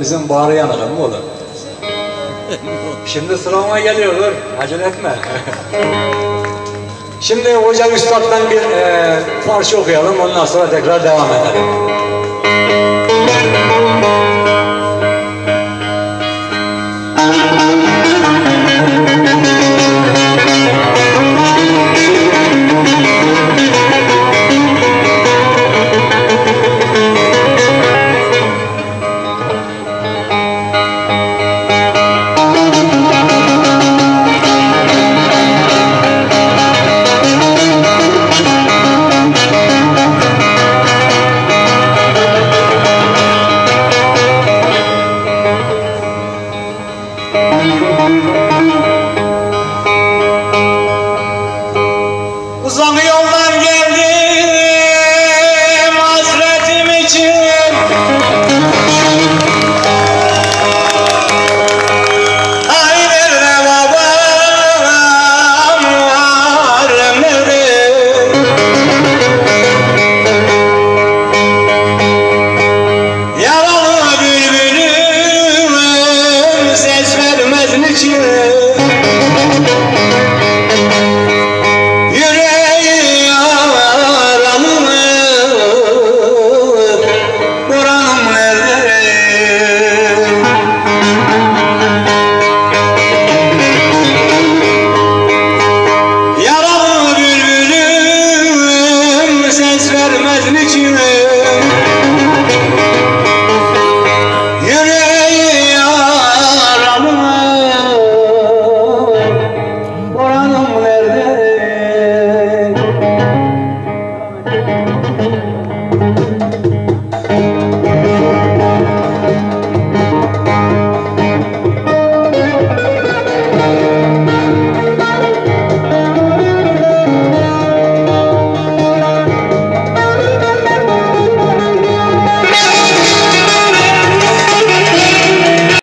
Bizim bağrı yanalım mı oğlum? Şimdi sırama geliyorlar. Acele etme. Şimdi Hoca Üstad'dan bir e, parça okuyalım. Ondan sonra tekrar devam edelim.